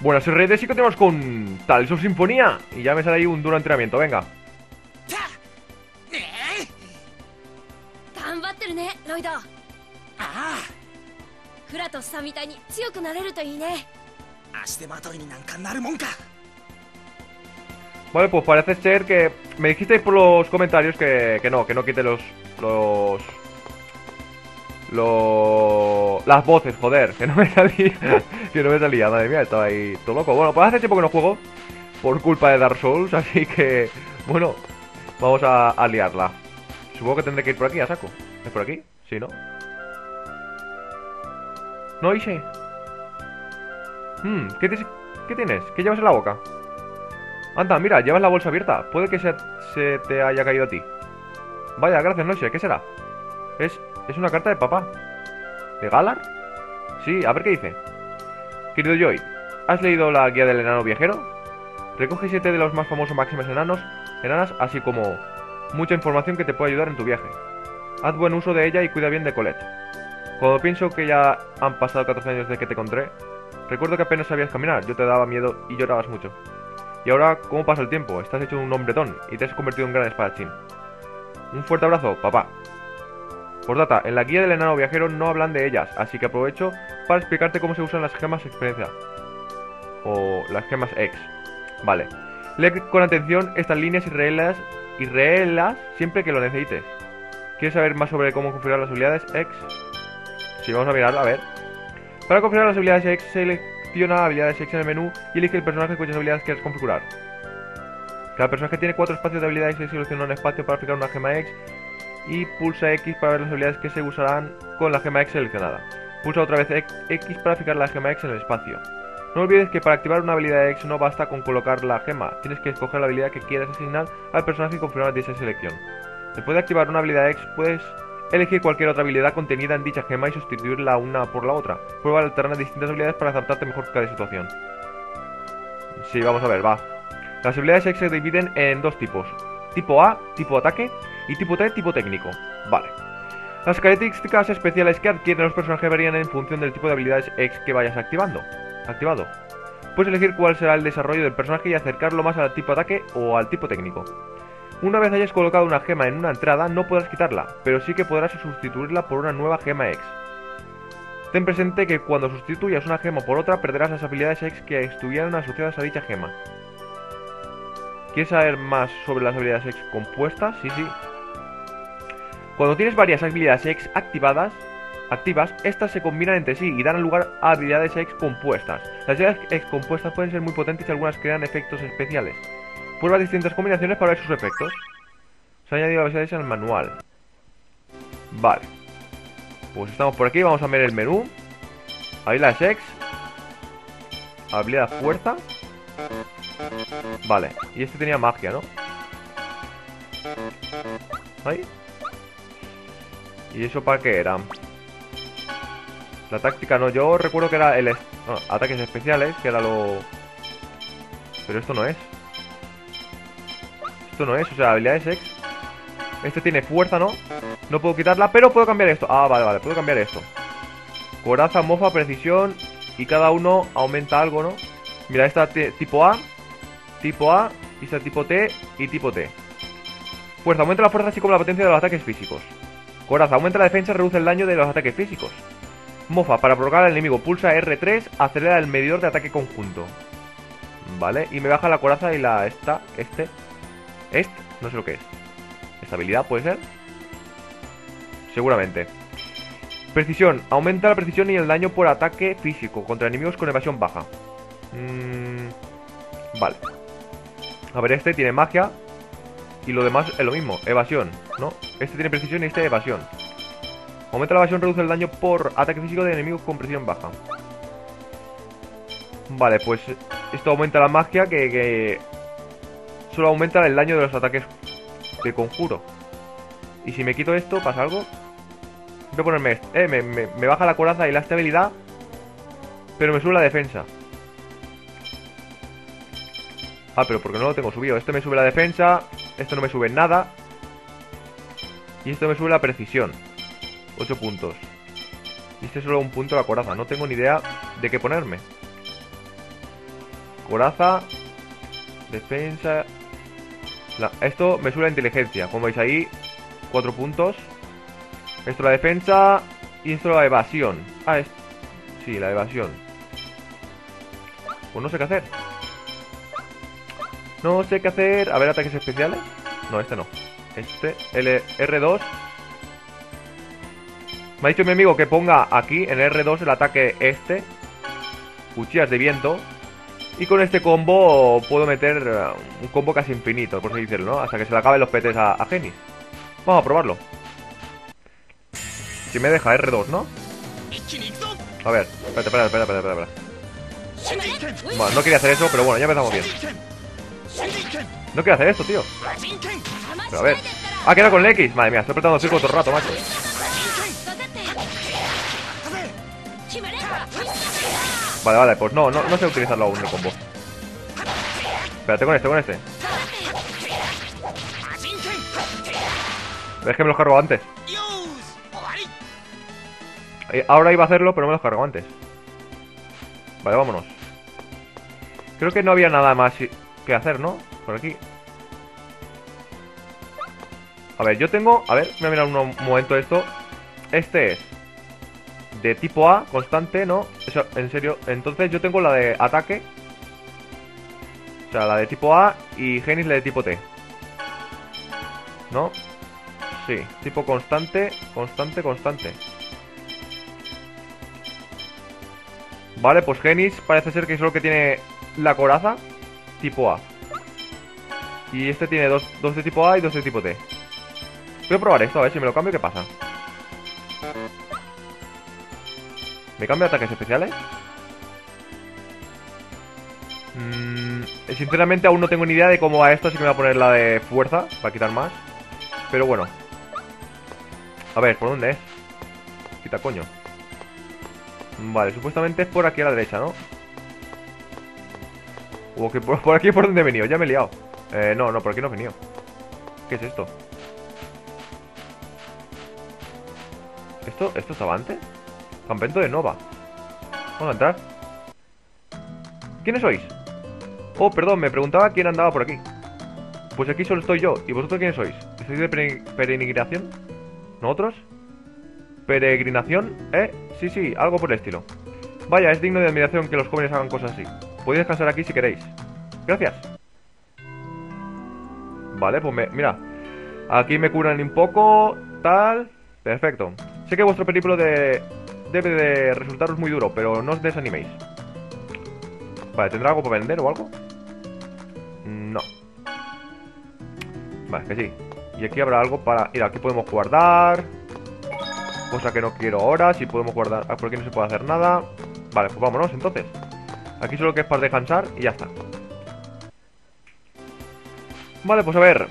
Bueno, soy Rey de Psico, tenemos con Talso Sinfonía. Y ya me sale ahí un duro entrenamiento, venga. Eh. Ah. Vale, pues parece ser que... Me dijisteis por los comentarios que, que no, que no quite los, los los las voces, joder, que no me salía, que no me salía, madre mía, estaba ahí todo loco. Bueno, pues hace tiempo que no juego por culpa de Dark Souls, así que bueno, vamos a, a liarla. Supongo que tendré que ir por aquí a saco. ¿Es por aquí? Sí, ¿no? No, Ishe. Hmm, ¿qué, te- ¿qué tienes? ¿Qué llevas en la boca? Anda, mira, llevas la bolsa abierta. Puede que se, se te haya caído a ti. Vaya, gracias, Noche. ¿Qué será? Es, es una carta de papá. ¿De Galar? Sí, a ver qué dice. Querido Joy, ¿has leído la guía del enano viajero? Recoge siete de los más famosos máximos enanos, enanas, así como mucha información que te puede ayudar en tu viaje. Haz buen uso de ella y cuida bien de Colette. Cuando pienso que ya han pasado 14 años desde que te encontré, recuerdo que apenas sabías caminar, yo te daba miedo y llorabas mucho. Y ahora, ¿cómo pasa el tiempo? Estás hecho un hombretón y te has convertido en gran espadachín. Un fuerte abrazo, papá. Por data, en la guía del enano viajero no hablan de ellas, así que aprovecho para explicarte cómo se usan las gemas experiencia. O las gemas X. Vale. Lee con atención estas líneas y y reglas siempre que lo necesites. ¿Quieres saber más sobre cómo configurar las habilidades X? Sí, vamos a mirarlo, a ver. Para configurar las habilidades X, selecciona habilidades X en el menú y elige el personaje cuyas habilidades quieres configurar. Cada personaje tiene cuatro espacios de habilidades y selecciona un espacio para aplicar una gema X y pulsa X para ver las habilidades que se usarán con la gema X seleccionada. Pulsa otra vez X para fijar la gema X en el espacio. No olvides que para activar una habilidad X no basta con colocar la gema, tienes que escoger la habilidad que quieras asignar al personaje y confirmar dicha selección. Después de activar una habilidad X, puedes elegir cualquier otra habilidad contenida en dicha gema y sustituirla una por la otra. Prueba alternar distintas habilidades para adaptarte mejor cada situación. Sí, vamos a ver, va. Las habilidades X se dividen en dos tipos. Tipo A, tipo ataque, y tipo T, tipo técnico. Vale. Las características especiales que adquieren los personajes varían en función del tipo de habilidades X que vayas activando. Activado. Puedes elegir cuál será el desarrollo del personaje y acercarlo más al tipo ataque o al tipo técnico. Una vez hayas colocado una gema en una entrada, no podrás quitarla, pero sí que podrás sustituirla por una nueva gema X. Ten presente que cuando sustituyas una gema por otra, perderás las habilidades X que estuvieran asociadas a dicha gema. ¿Quieres saber más sobre las habilidades X compuestas? Sí, sí. Cuando tienes varias habilidades X activadas, activas, estas se combinan entre sí y dan lugar a habilidades X compuestas. Las habilidades X compuestas pueden ser muy potentes y algunas crean efectos especiales. Prueba distintas combinaciones para ver sus efectos. Se ha añadido habilidades al manual. Vale. Pues estamos por aquí, vamos a ver el menú. Habilidades X. Habilidad fuerza. Vale, y este tenía magia, ¿no? Ahí. ¿Y eso para qué era? La táctica no, yo recuerdo que era el... no, ataques especiales, que era lo... Pero esto no es. Esto no es, o sea, habilidades X. Este tiene fuerza, ¿no? No puedo quitarla, pero puedo cambiar esto. Ah, vale, vale, puedo cambiar esto. Coraza, mofa, precisión. Y cada uno aumenta algo, ¿no? Mira, esta ti- tipo A, tipo A, esta tipo T y tipo T. Fuerza, aumenta la fuerza así como la potencia de los ataques físicos. Coraza, aumenta la defensa reduce el daño de los ataques físicos. Mofa, para provocar al enemigo, pulsa R3, acelera el medidor de ataque conjunto. Vale, y me baja la coraza y la esta, este, este, no sé lo que es. ¿Estabilidad puede ser? Seguramente. Precisión, aumenta la precisión y el daño por ataque físico contra enemigos con evasión baja. Mm, vale. A ver, este tiene magia. Y lo demás es lo mismo, evasión, ¿no? Este tiene precisión y este evasión. Aumenta la evasión, reduce el daño por ataque físico de enemigos con precisión baja. Vale, pues esto aumenta la magia que, que solo aumenta el daño de los ataques de conjuro. Y si me quito esto, ¿pasa algo? Voy a ponerme esto. Eh, me, me- me baja la coraza y la estabilidad. Pero me sube la defensa. Ah, pero porque no lo tengo subido. Este me sube la defensa. Esto no me sube nada. Y esto me sube la precisión. 8 puntos. Y este es solo un punto de la coraza. No tengo ni idea de qué ponerme. Coraza. Defensa. Esto me sube la inteligencia. Como veis ahí, cuatro puntos. Esto la defensa. Y esto la evasión. Ah, es... Sí, la evasión. Pues no sé qué hacer. No sé qué hacer. A ver, ataques especiales. No, este no. Este, L R2. Me ha dicho mi amigo que ponga aquí en R2 el ataque este. Cuchillas de viento. Y con este combo puedo meter uh, un combo casi infinito, por así decirlo, ¿no? Hasta que se le acaben los petes a, a Genis. Vamos a probarlo. Si me deja R2, ¿no? A ver, espérate, espérate, espérate, espérate, espérate. Bueno, no quería hacer eso, pero bueno, ya empezamos bien. No quiero hacer esto, tío. Pero a ver. Ah, que con el X. Madre mía, estoy apretando el círculo todo el rato, macho. Vale, vale, pues no, no, no sé utilizarlo aún el combo. Espérate con este, con este. Es que me los cargo antes. Eh, ahora iba a hacerlo, pero me los cargo antes. Vale, vámonos. Creo que no había nada más que hacer, ¿no? Por aquí. A ver, yo tengo... A ver, voy a mirar un, momento esto. Este es de tipo A, constante, ¿no? Eso, en serio. Entonces yo tengo la de ataque. O sea, la de tipo A y Genis la de tipo T. ¿No? Sí, tipo constante, constante, constante. Vale, pues Genis parece ser que es lo que tiene la coraza tipo A. Y este tiene dos, dos de tipo A y dos de tipo T. Voy a probar esto, a ver si me lo cambio, ¿qué pasa? ¿Me cambio ataques especiales? Mm, sinceramente aún no tengo ni idea de cómo va esto, así que me voy a poner la de fuerza para quitar más. Pero bueno. A ver, ¿por dónde es? Quita coño. Vale, supuestamente es por aquí a la derecha, ¿no? O que por, aquí por donde he venido, ya me he liado. Eh, no, no, por aquí no he venido. ¿Qué es esto? ¿Esto, esto estaba antes? Campamento de Nova. Vamos a entrar. ¿Quiénes sois? Oh, perdón, me preguntaba quién andaba por aquí. Pues aquí solo estoy yo. ¿Y vosotros quiénes sois? ¿Estáis de pere- peregrinación? ¿Nosotros? ¿Peregrinación? ¿Eh? Sí, sí, algo por el estilo. Vaya, es digno de admiración que los jóvenes hagan cosas así. Podéis descansar aquí si queréis. Gracias. Vale, pues me, mira. Aquí me curan un poco, tal. Perfecto. Sé que vuestro periplo de, debe de resultaros muy duro, pero no os desaniméis. Vale, ¿tendrá algo para vender o algo? No. Vale, que sí. Y aquí habrá algo para... Mira, aquí podemos guardar. Cosa que no quiero ahora. Si podemos guardar... Ah, por aquí no se puede hacer nada. Vale, pues vámonos entonces. Aquí solo que es para descansar y ya está. Vale, pues a ver.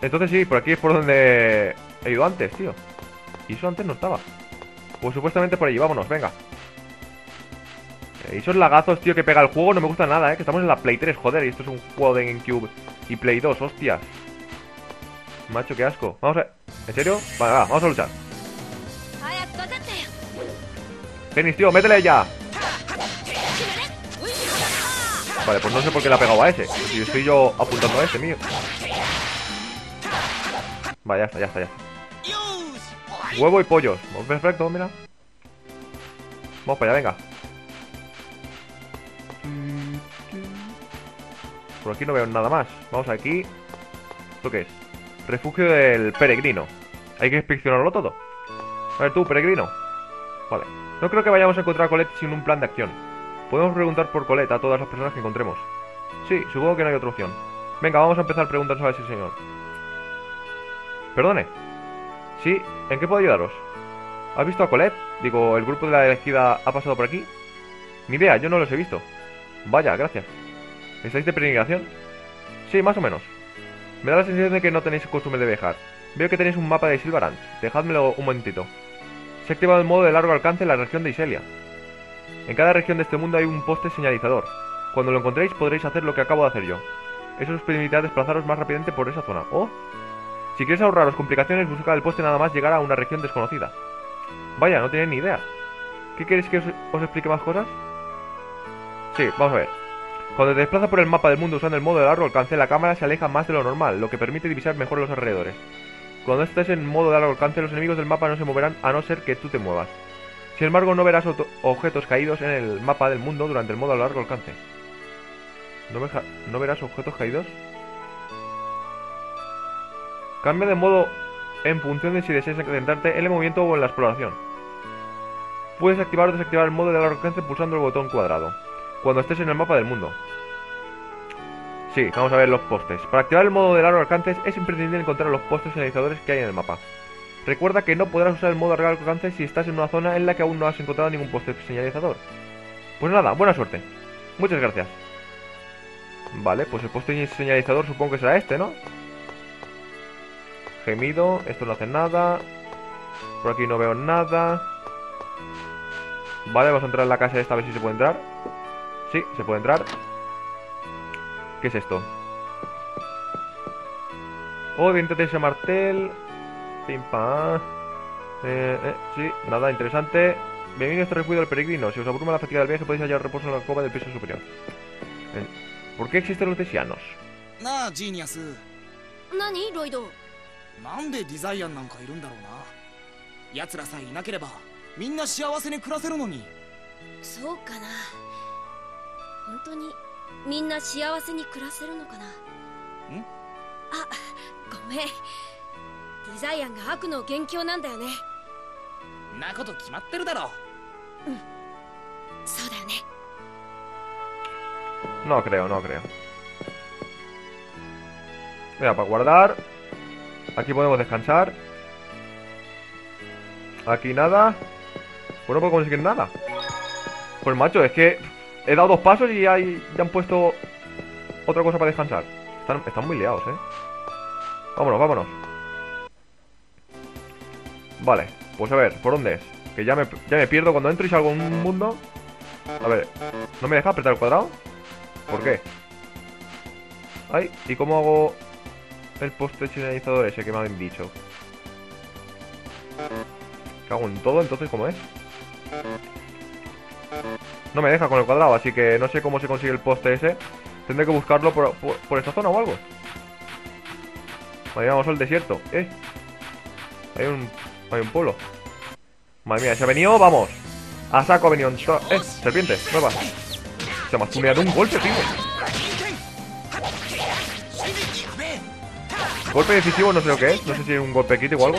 Entonces sí, por aquí es por donde he ido antes, tío. Y eso antes no estaba. Pues supuestamente por allí, vámonos, venga. Eh, esos lagazos, tío, que pega el juego no me gusta nada, eh. Que estamos en la Play 3, joder. Y esto es un juego de GameCube y Play 2, hostias. Macho, qué asco. Vamos a... ¿En serio? Vale, va, vamos a luchar. Tenis, tío, métele ya. Vale, pues no sé por qué le ha pegado a ese. Si estoy yo apuntando a ese, mío. Vale, ya está, ya está, ya está. Huevo y pollos. Pues perfecto, mira. Vamos para allá, venga. Por aquí no veo nada más. Vamos aquí. ¿Esto qué es? Refugio del peregrino. Hay que inspeccionarlo todo. A ver tú, peregrino. Vale. No creo que vayamos a encontrar a Colette sin un plan de acción. Podemos preguntar por Colette a todas las personas que encontremos. Sí, supongo que no hay otra opción. Venga, vamos a empezar preguntando a ese señor. Perdone. Sí, ¿en qué puedo ayudaros? ¿Has visto a Colette? Digo, ¿el grupo de la elegida ha pasado por aquí? Ni idea, yo no los he visto. Vaya, gracias. ¿Estáis de peregrinación? Sí, más o menos. Me da la sensación de que no tenéis costumbre de viajar. Veo que tenéis un mapa de Silvarant. Dejádmelo un momentito. Se ha activado el modo de largo alcance en la región de Iselia. En cada región de este mundo hay un poste señalizador. Cuando lo encontréis podréis hacer lo que acabo de hacer yo. Eso os permitirá desplazaros más rápidamente por esa zona. ¡Oh! Si quieres ahorraros complicaciones, busca el poste nada más llegar a una región desconocida. Vaya, no tienen ni idea. ¿Qué queréis que os, os explique más cosas? Sí, vamos a ver. Cuando te desplazas por el mapa del mundo usando el modo de largo alcance, la cámara se aleja más de lo normal, lo que permite divisar mejor los alrededores. Cuando estés en modo de largo alcance, los enemigos del mapa no se moverán a no ser que tú te muevas. Sin embargo, no verás objetos caídos en el mapa del mundo durante el modo de largo alcance. ¿No, ¿No verás objetos caídos? Cambia de modo en función de si deseas centrarte en el movimiento o en la exploración. Puedes activar o desactivar el modo de largo alcance pulsando el botón cuadrado. Cuando estés en el mapa del mundo. Sí, vamos a ver los postes. Para activar el modo de largo alcance es imprescindible encontrar los postes señalizadores que hay en el mapa. Recuerda que no podrás usar el modo de largo alcance si estás en una zona en la que aún no has encontrado ningún poste señalizador. Pues nada, buena suerte. Muchas gracias. Vale, pues el poste señalizador supongo que será este, ¿no? Gemido, esto no hace nada. Por aquí no veo nada. Vale, vamos a entrar en la casa esta a ver si se puede entrar. Sí, se puede entrar. ¿Qué es esto? Oh, diente de ese martel. Pim pam. Eh, eh, sí, nada interesante. Bienvenido a este refugio del peregrino. Si os abruma la fatiga del viaje, podéis hallar reposo en la cova del piso superior. Eh, ¿Por qué existen los tesianos? なあジーニアス何ロイドなんでディザイアンなんかいるんだろうな奴らさえいなければみんな幸せに暮らせるのにそうかな本当に みんな幸せに暮らせるのかなんあごめんディザイアンが悪の元凶なんだよねんなこと決まってるだろそうだよね No creo, no creo. Mira, para guardar. Aquí podemos descansar. Aquí nada. Pues no puedo conseguir nada. Pues macho, es que he dado dos pasos y hay, ya han puesto otra cosa para descansar. Están, muy liados, eh. Vámonos, vámonos. Vale, pues a ver, ¿por dónde es? Que ya me, ya me pierdo cuando entro y salgo en un mundo. A ver, ¿no me deja apretar el cuadrado? ¿Por qué? Ay, ¿y cómo hago el poste señalizador ese que me habían dicho? Cago en todo, entonces, ¿cómo es? No me deja con el cuadrado, así que no sé cómo se consigue el poste ese. Tendré que buscarlo por, por, esta zona o algo. Madre mía, vamos al desierto. Eh. Hay un, hay un pueblo. Madre mía, se ha venido, vamos. A saco ha venido. Eh, serpiente, nueva. Se me ha tuneado un golpe, tío. Golpe decisivo, no sé lo que es. No sé si es un golpe quite o algo.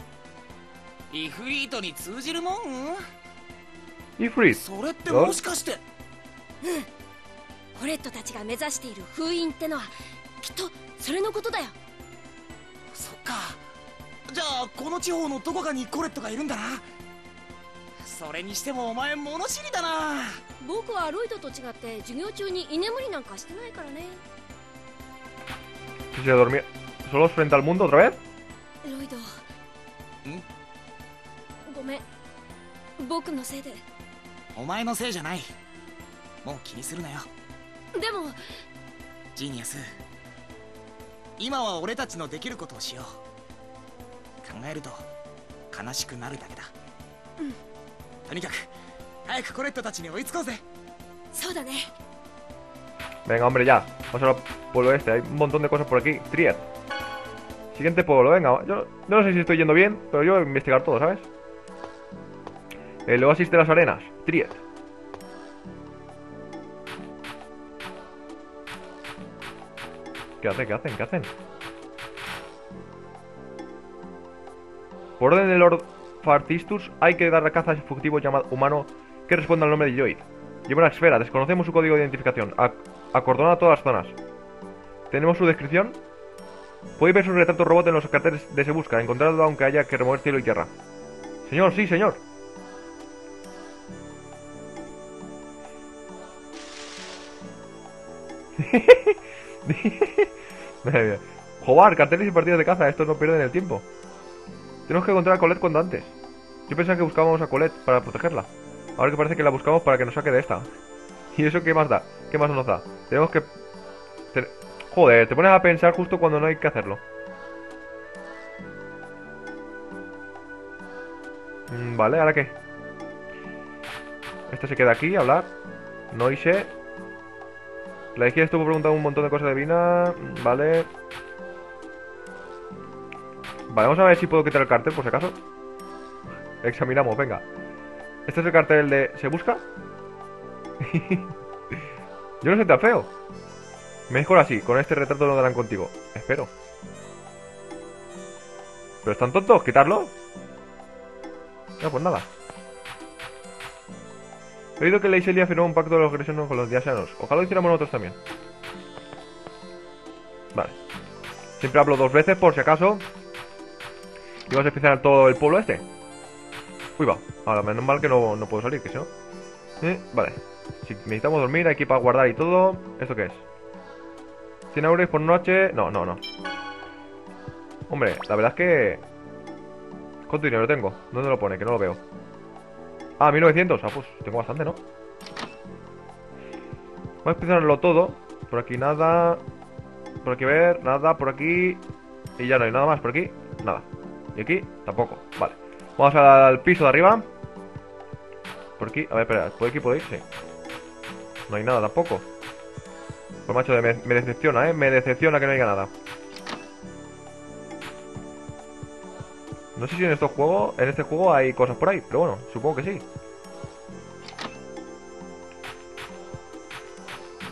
イフリートに通じるもん？Y freeze. それってもしかして？ホレットたちが目指している封印ってのはきっとそれのことだよ。そっか。じゃあこの地方のどこかにコレットがいるんだな。それにしてもお前物知りだな。僕はロイドと違って授業中に居眠りなんかしてないからね。Se dormía. ¿Solos frente al mundo otra vez? ロイドごめん僕のせいでお前のせいじゃないもう気にするなよでもジーニアス今は俺たちのできることをしよう考えると悲しくなるだけだうんとにかく早くコレットたちに追いつこうぜそうだね Venga, hombre, ya. Vamos al pueblo este. Hay un montón de cosas por aquí. Trier. Siguiente pueblo, venga. Yo, yo no sé si estoy yendo bien, pero yo voy a investigar todo, ¿sabes? El oasis de las arenas. Trier. ¿Qué hacen? ¿Qué hacen? ¿Qué hacen? Por orden de Lord Fartistus, hay que dar la caza a ese fugitivo llamado humano que responda al nombre de Joid. Lleva una esfera, desconocemos su código de identificación. Ac- acordona todas las zonas. ¿Tenemos su descripción? Podéis ver su retrato robot en los carteles de Se Busca. Encontrarlo aunque haya que remover cielo y tierra. Señor, sí, señor. Joder, carteles y partidas de caza. Estos no pierden el tiempo. Tenemos que encontrar a Colette cuando antes. Yo pensaba que buscábamos a Colette para protegerla. Ahora que parece que la buscamos para que nos saque de esta. ¿Y eso qué más da? ¿Qué más nos da? Tenemos que... Joder, te pones a pensar justo cuando no hay que hacerlo. Mm, vale, ¿ahora qué? Este se queda aquí a hablar. Noise. La izquierda estuvo preguntando un montón de cosas de Vina. Vale. Vale, vamos a ver si puedo quitar el cartel, por si acaso. Examinamos, venga. Este es el cartel de... ¿Se busca? Yo no soy tan feo. Mejor así, con este retrato lo darán contigo. Espero. ¿Pero están tontos? ¿Quitarlo? No, pues nada. He oído que Leiselia firmó un pacto de los gresionos con los diasanos. Ojalá lo hiciéramos nosotros también. Vale. Siempre hablo dos veces por si acaso. Y vamos a empezar todo el pueblo este. Uy, va. Ahora, menos mal que no, no puedo salir, que si no. Eh, vale. Si necesitamos dormir, aquí para guardar y todo. ¿Esto qué es? 100 euros por noche. No, no, no. Hombre, la verdad es que... ¿Cuánto dinero tengo? ¿Dónde lo pone? Que no lo veo. Ah, 1900. Ah, pues tengo bastante, ¿no? Vamos a empezarlo todo. Por aquí nada. Por aquí ver, nada. Por aquí. Y ya no hay nada más por aquí. Nada. Y aquí tampoco. Vale. Vamos al piso de arriba. Por aquí. A ver, espera. ¿Por aquí puedo ir? Sí. No hay nada tampoco. Pues macho, me, me decepciona, ¿eh? Me decepciona que no haya nada. No sé si en estos juegos, en este juego hay cosas por ahí, pero bueno, supongo que sí.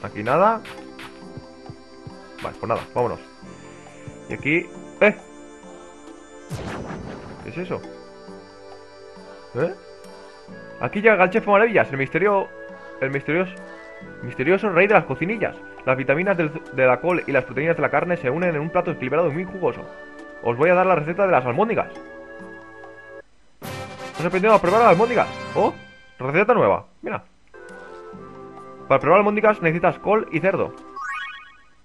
Aquí nada. Vale, pues nada, vámonos. Y aquí... ¡Eh! ¿Qué es eso? ¿Eh? Aquí llega el chef Maravillas, el misterio... El misterioso... Misterioso rey de las cocinillas. Las vitaminas de la col y las proteínas de la carne se unen en un plato equilibrado y muy jugoso. Os voy a dar la receta de las almóndigas. ¿Has aprendido a probar las almóndigas? ¡Oh! Receta nueva. Mira. Para probar almóndigas necesitas col y cerdo.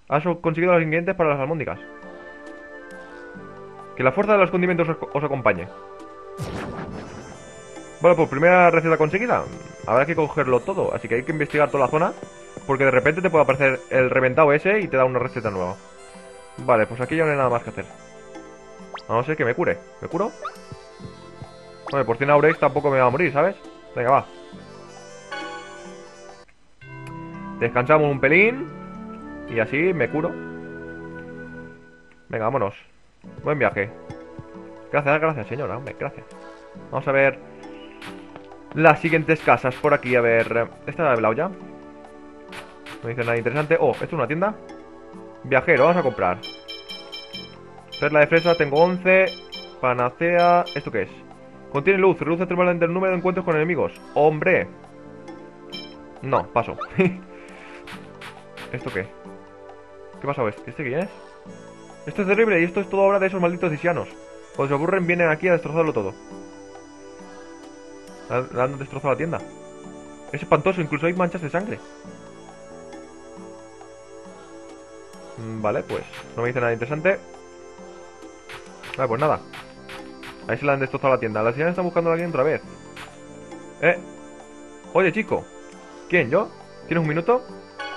Has conseguido los ingredientes para las almóndigas. Que la fuerza de los condimentos os acompañe. Bueno, pues primera receta conseguida. Habrá que cogerlo todo, así que hay que investigar toda la zona. Porque de repente te puede aparecer el reventado ese y te da una receta nueva. Vale, pues aquí ya no hay nada más que hacer. A no ser que me cure. ¿Me curo? Vale, por 100 Aurex tampoco me va a morir, ¿sabes? Venga, va. Descansamos un pelín. Y así me curo. Venga, vámonos. Buen viaje. Gracias, gracias, señora. Hombre, gracias. Vamos a ver las siguientes casas por aquí. A ver, ¿esta la he hablado ya? No dice nada interesante. Oh, ¿esto es una tienda? Viajero, vamos a comprar. Perla de fresa, tengo 11. Panacea. ¿Esto qué es? Contiene luz, reduce extremadamente el número de encuentros con enemigos. ¡Hombre! No, paso. ¿Esto qué? ¿Qué pasa? ¿Este quién es? Esto es terrible y esto es todo obra de esos malditos isianos. Cuando se ocurren vienen aquí a destrozarlo todo. Le han destrozado la tienda. Es espantoso, incluso hay manchas de sangre. Mm, vale, pues no me dice nada interesante. Vale, pues nada. Ahí se la han destrozado la tienda. La señora está buscando a alguien otra vez. Eh. Oye, chico. ¿Quién? ¿Yo? ¿Tienes un minuto?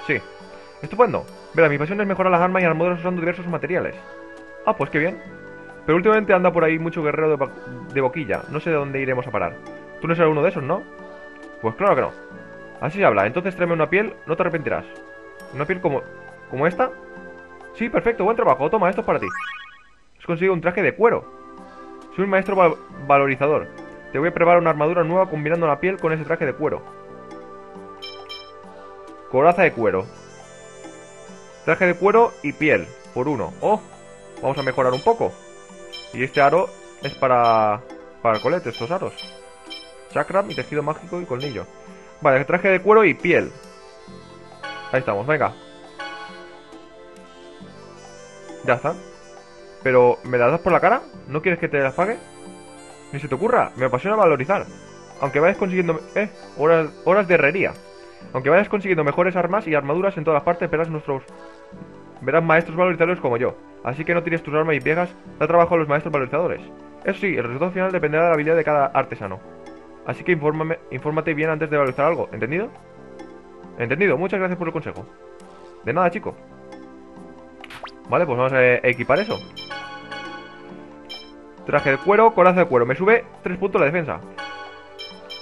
Sí. Estupendo. Verá, mi pasión es mejorar las armas y armaduras usando diversos materiales. Ah, pues qué bien. Pero últimamente anda por ahí mucho guerrero de, boquilla. No sé de dónde iremos a parar. Tú no eres uno de esos, ¿no? Pues claro que no. Así se habla. Entonces tráeme una piel, no te arrepentirás. ¿Una piel como... como esta? Sí, perfecto, buen trabajo. Toma, esto es para ti. Has conseguido un traje de cuero. Soy un maestro valorizador. Te voy a preparar una armadura nueva combinando la piel con ese traje de cuero. Coraza de cuero. Traje de cuero y piel, por uno. Oh, vamos a mejorar un poco. Y este aro es para... Para colete, estos aros. Chakra, mi tejido mágico y colmillo. Vale, traje de cuero y piel. Ahí estamos, venga. Ya está. Pero, ¿me las das por la cara? ¿No quieres que te las pague? Ni se te ocurra, me apasiona valorizar. Aunque vayas consiguiendo... Eh, horas, horas de herrería. Aunque vayas consiguiendo mejores armas y armaduras en todas partes, verás nuestros... Verás maestros valorizadores como yo. Así que no tires tus armas y piegas, da trabajo a los maestros valorizadores. Eso sí, el resultado final dependerá de la habilidad de cada artesano. Así que infórmate bien antes de valorizar algo, ¿entendido? Entendido, muchas gracias por el consejo. De nada, chico. Vale, pues vamos a equipar eso. Traje de cuero, coraza de cuero. Me sube 3 puntos la defensa.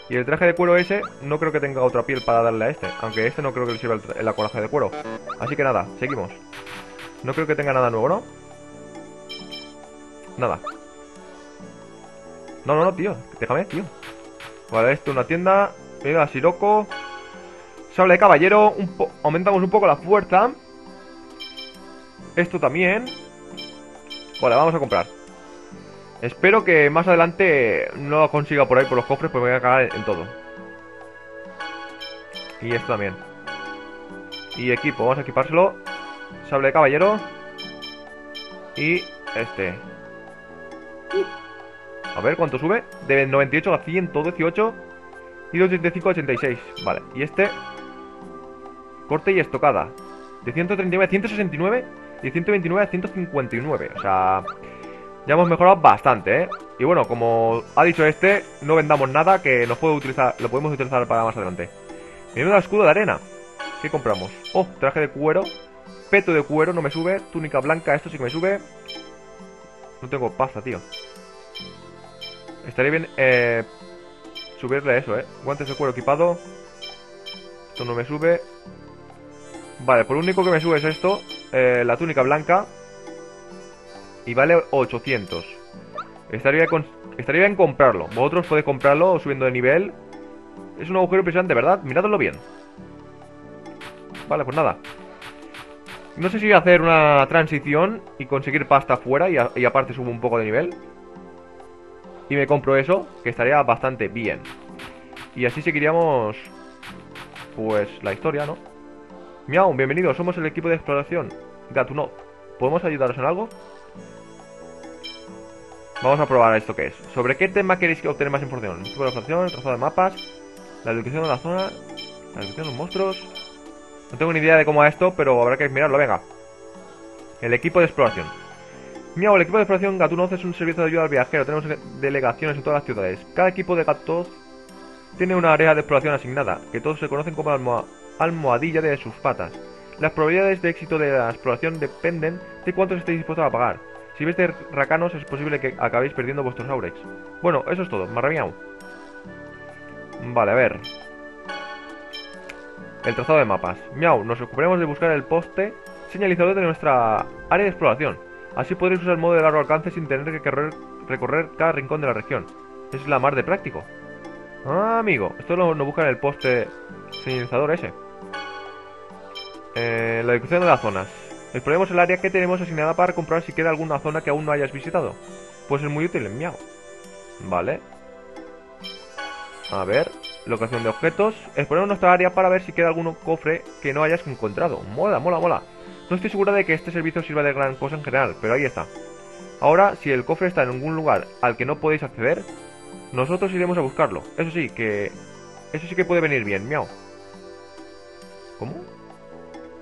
Y el traje de cuero ese no creo que tenga otra piel para darle a este. Aunque este no creo que le sirva la coraza de cuero. Así que nada, seguimos. No creo que tenga nada nuevo, ¿no? Nada. No, no, no, tío. Déjame, tío. Vale, esto es una tienda. Venga, Siroco. Sable de caballero. Un aumentamos un poco la fuerza. Esto también. Vale, vamos a comprar. Espero que más adelante no consiga por ahí por los cofres, pues me voy a cagar en todo. Y esto también. Y equipo, vamos a equipárselo. Sable de caballero. Y este. A ver, ¿cuánto sube? De 98 a 118. Y de 85 a 86. Vale, y este. Corte y estocada. De 139 a 169. Y de 129 a 159. O sea, ya hemos mejorado bastante, ¿eh? Y bueno, como ha dicho este, no vendamos nada que nos puede utilizar, lo podemos utilizar para más adelante. Menudo escudo de arena. ¿Qué compramos? Oh, traje de cuero. Peto de cuero, no me sube. Túnica blanca, esto sí que me sube. No tengo pasta, tío. Estaría bien eh, subirle eso, ¿eh? Guantes de cuero equipado. Esto no me sube. Vale, por lo único que me sube es esto. Eh, la túnica blanca. Y vale 800. Estaría, estaría bien comprarlo. Vosotros podéis comprarlo subiendo de nivel. Es un agujero impresionante, ¿verdad? Miradlo bien. Vale, pues nada. No sé si voy a hacer una transición y conseguir pasta fuera y, y aparte subo un poco de nivel. Y me compro eso, que estaría bastante bien. Y así seguiríamos... Pues la historia, ¿no? Miau, bienvenido, somos el equipo de exploración Gatunov. ¿Podemos ayudaros en algo? Vamos a probar esto que es. ¿Sobre qué tema queréis obtener más información? El de exploración, el trazado de mapas, la educación de la zona, la educación de los monstruos... No tengo ni idea de cómo va esto, pero habrá que mirarlo, venga. El equipo de exploración. Miau, el equipo de exploración Gatunoz es un servicio de ayuda al viajero. Tenemos delegaciones en todas las ciudades. Cada equipo de Gatunoz tiene una área de exploración asignada, que todos se conocen como almohadilla de sus patas. Las probabilidades de éxito de la exploración dependen de cuántos estéis dispuestos a pagar. Si ves de racanos es posible que acabéis perdiendo vuestros aurex. Bueno, eso es todo, marramiao. Vale, a ver. El trazado de mapas. Miau, nos ocuparemos de buscar el poste señalizador de nuestra área de exploración. Así podréis usar el modo de largo alcance sin tener que recorrer cada rincón de la región. Es la mar de práctico. Ah, amigo. Esto lo, busca en el poste señalizador ese. Eh, la descripción de las zonas. Exploremos el área que tenemos asignada para comprar si queda alguna zona que aún no hayas visitado. Puede ser muy útil en Miau. Vale. A ver. Locación de objetos. Exploremos nuestra área para ver si queda algún cofre que no hayas encontrado. Mola, mola, mola. No estoy segura de que este servicio sirva de gran cosa en general, pero ahí está. Ahora, si el cofre está en algún lugar al que no podéis acceder, nosotros iremos a buscarlo. Eso sí, que... Eso sí que puede venir bien, miau. ¿Cómo?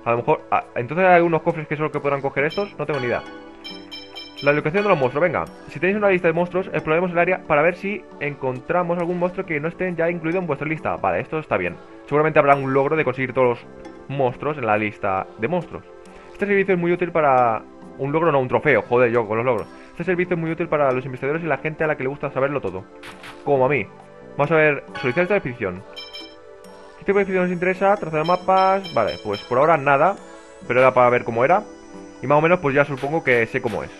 A lo mejor... Ah, entonces hay algunos cofres que solo que podrán coger estos, no tengo ni idea. La locación de los monstruos, venga. Si tenéis una lista de monstruos, exploremos el área para ver si encontramos algún monstruo que no esté ya incluido en vuestra lista. Vale, esto está bien. Seguramente habrá un logro de conseguir todos los monstruos en la lista de monstruos. Este servicio es muy útil para... Un logro, no, un trofeo, joder, yo con los logros. Este servicio es muy útil para los investigadores y la gente a la que le gusta saberlo todo. Como a mí. Vamos a ver, solicitar esta expedición. ¿Qué tipo expedición nos interesa? Trazar mapas... Vale, pues por ahora nada. Pero era para ver cómo era. Y más o menos pues ya supongo que sé cómo es.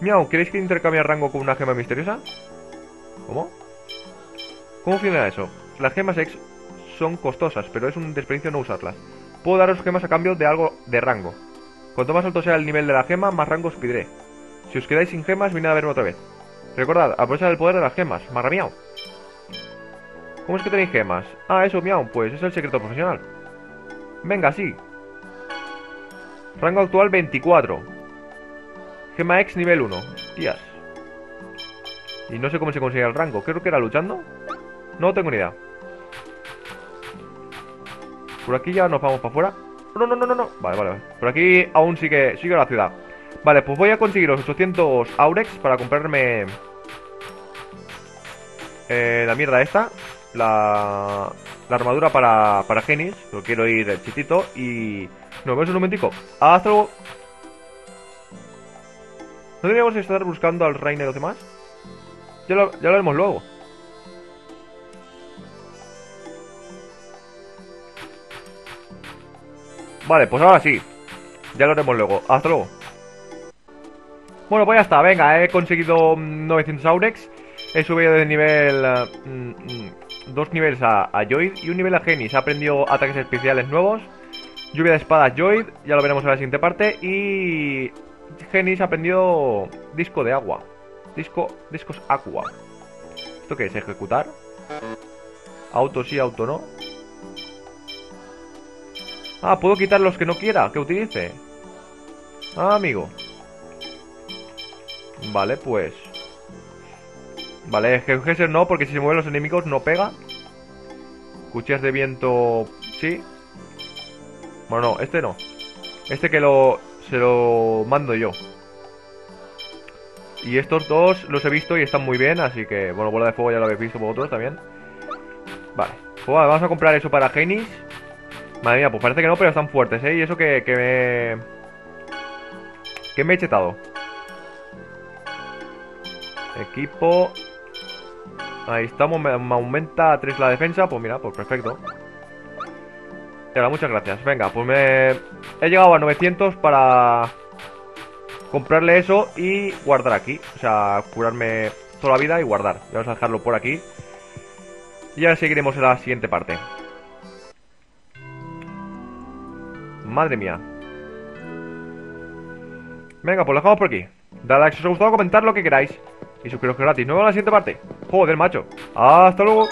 Miau, ¿queréis que intercambie rango con una gema misteriosa? ¿Cómo? ¿Cómo funciona eso? Las gemas X son costosas, pero es un desperdicio no usarlas. Puedo daros gemas a cambio de algo de rango. Cuanto más alto sea el nivel de la gema, más rango os pediré. Si os quedáis sin gemas, venid a verme otra vez. Recordad, aprovechad el poder de las gemas. Marra miau. ¿Cómo es que tenéis gemas? Ah, eso, miau. Pues es el secreto profesional. Venga, sí. Rango actual 24. Gema X nivel 1. Tías. Y no sé cómo se consigue el rango. Creo que era luchando. No tengo ni idea. Por aquí ya nos vamos para afuera. No, no, no, no, no. Vale, vale, vale. Por aquí aún sigue, sigue la ciudad. Vale, pues voy a conseguir los 800 Aurex para comprarme... Eh, la mierda esta. La, la armadura para, para Genis. Lo quiero ir chitito. Y nos vemos en un momentico. Hasta luego. ¿No deberíamos estar buscando al Reiner y los demás? Ya lo, ya lo haremos luego. Vale, pues ahora sí. Ya lo haremos luego. Hasta luego. Bueno, pues ya está. Venga, he conseguido 900 Aurex. He subido de nivel... eh, mm, mm, dos niveles a, a Joyd y un nivel a Genis. Ha aprendido ataques especiales nuevos. Lluvia de espadas Joyd. Ya lo veremos en la siguiente parte. Y... Genis ha aprendido disco de agua. Disco... Discos aqua. ¿Esto qué es? ¿Ejecutar? Auto sí, auto no. Ah, puedo quitar los que no quiera que utilice. Ah, amigo. Vale, pues. Vale, Geugeser no, porque si se mueven los enemigos no pega. Cuchillas de viento, sí. Bueno, no, este no. Este que lo. Se lo mando yo. Y estos dos los he visto y están muy bien, así que. Bueno, bola de fuego ya lo habéis visto vosotros también. Vale. Pues vamos a comprar eso para Genis. Madre mía, pues parece que no, pero están fuertes, ¿eh? Y eso que, que me... Que me he chetado. Equipo... Ahí estamos, me, me aumenta a 3 la defensa, pues mira, pues perfecto. Y ahora, muchas gracias. Venga, pues me... He llegado a 900 para... Comprarle eso y guardar aquí. O sea, curarme toda la vida y guardar. Vamos a dejarlo por aquí. Y ahora seguiremos en la siguiente parte. Madre mía. Venga, pues lo dejamos por aquí. Dale like si os ha gustado, comentar lo que queráis. Y suscribiros gratis. Nos vemos en la siguiente parte. Joder, macho. Hasta luego.